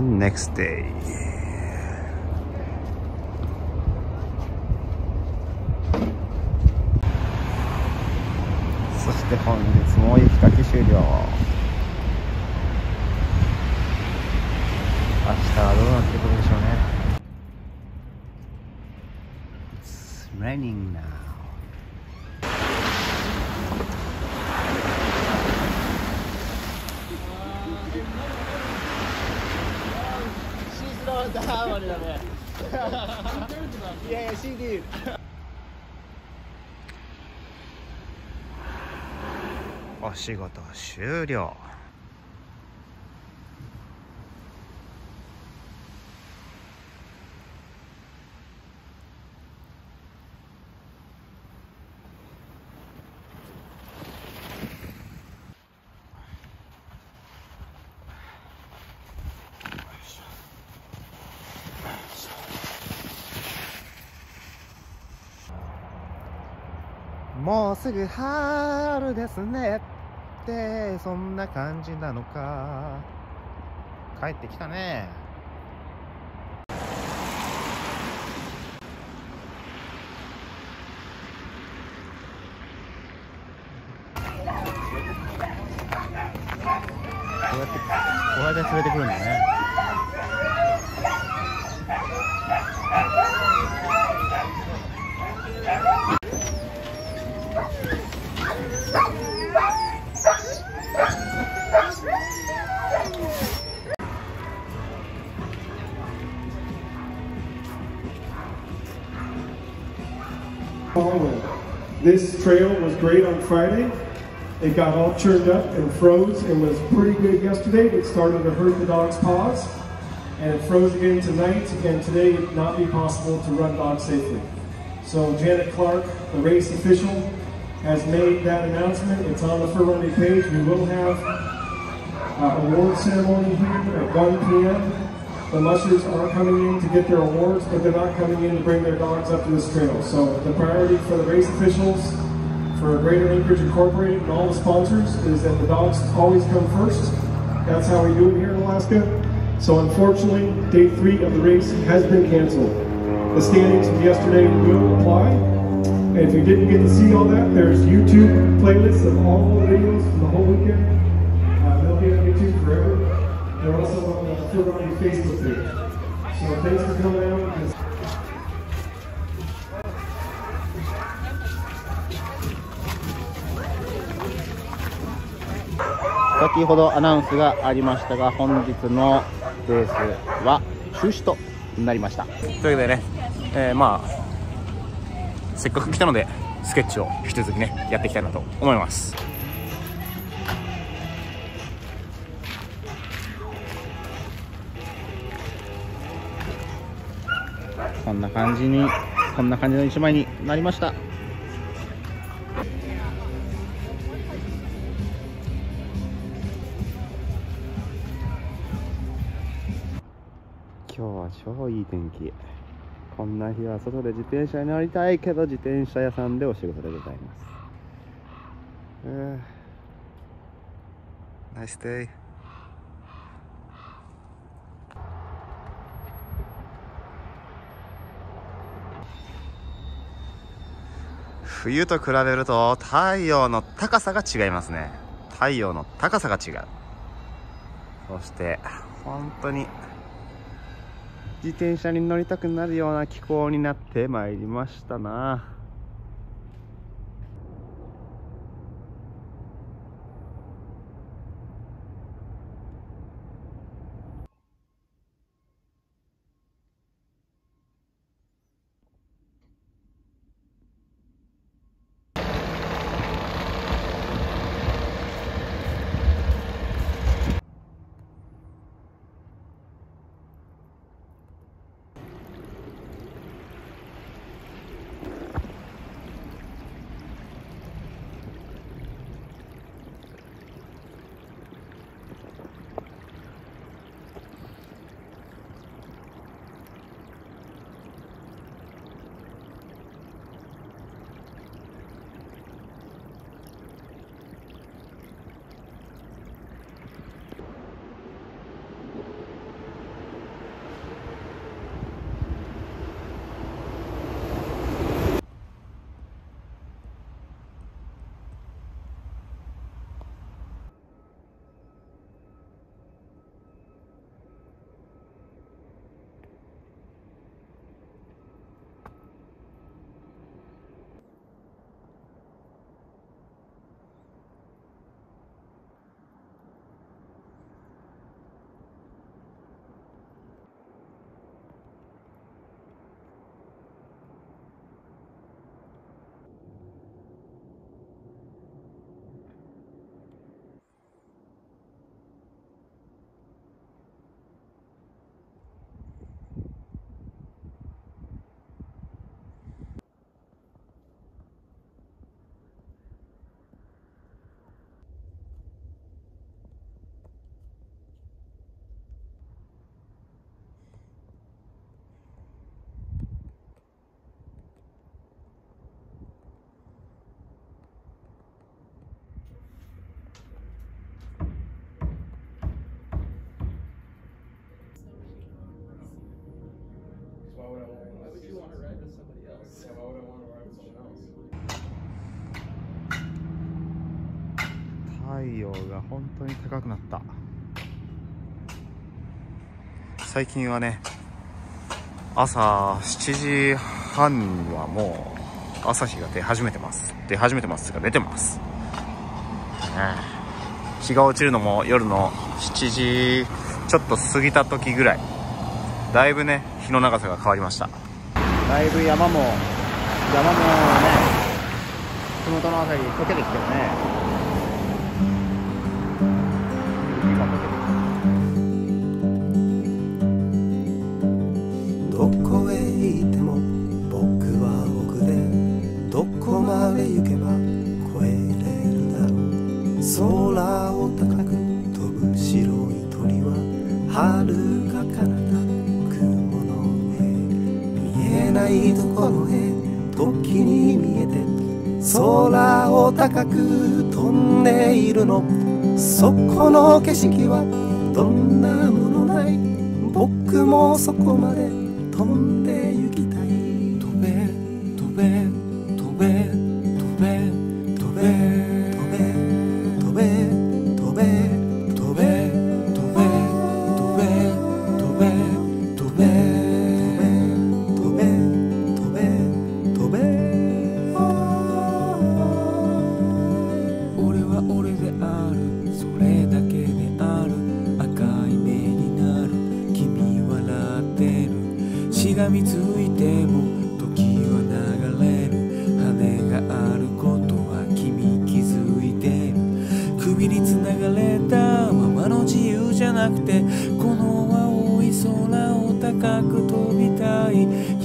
And next day. そして本日も雪かき終了。明日はどうなってくるでしょうね。It's raining now. しいですお仕事終了。もうすぐ春ですねってそんな感じなのか。帰ってきたね。This trail was great on Friday. It got all churned up and froze and was pretty good yesterday, but started to hurt the dog's paws. And it froze again tonight, and today it not be possible to run dogs safely. So Janet Clark, the race official, has made that announcement. It's on the Fur Running page. We will have uh, award ceremony here at 1 p.m. The mushers are coming in to get their awards, but they're not coming in to bring their dogs up to this trail. So the priority for the race officials, for Greater Anchorage Incorporated, and all the sponsors is that the dogs always come first. That's how we do it here in Alaska. So unfortunately, day three of the race has been canceled. The standings from yesterday will apply. And if you didn't get to see all that, there's YouTube playlists of all the videos from the whole weekend. Uh, they'll be on YouTube forever. They're also on the Fur Running Facebook page. So thanks for coming out. and- 先ほどアナウンスがありましたが本日のレースは中止となりましたというわけでね、えーまあせっかく来たのでスケッチを引き続きねやっていきたいなと思いますこんな感じにこんな感じの一枚になりました。今日は超いい天気。こんな日は外で自転車に乗りたいけど自転車屋さんでお仕事でございます。ナイスデイ冬と比べると太陽の高さが違いますね。太陽の高さが違う。そして本当に自転車に乗りたくなるような気候になってまいりましたな。太陽が本当に高くなった。最近はね朝7時半はもう朝日が出始めてます。出始めてますが出てます、ね、日が落ちるのも夜の7時ちょっと過ぎた時ぐらい。だいぶね日の長さが変わりました。だいぶ山も山もね麓の辺り溶けてきてるね。高く飛んでいるの。そこの景色はどんなものない。僕もそこまで飛んでいる。この青い空を高く飛びたい。